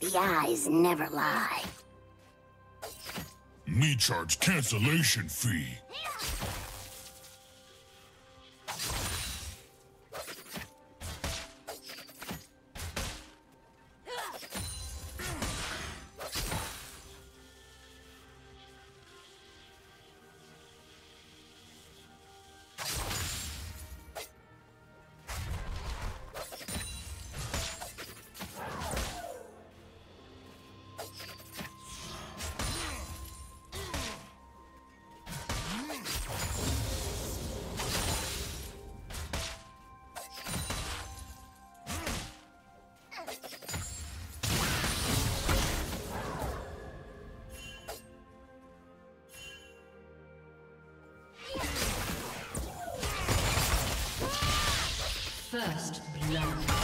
The eyes never lie. Me charge cancellation fee. First blood.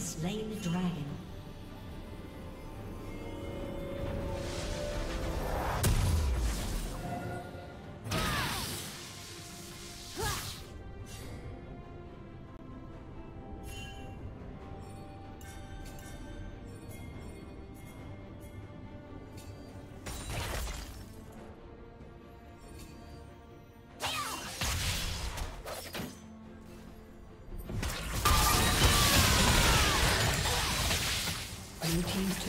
Slain the dragon.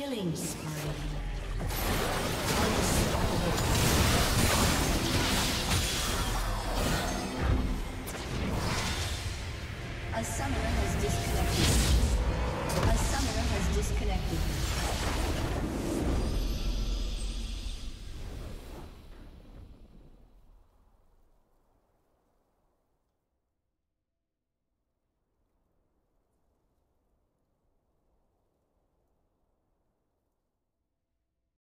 Killing spree.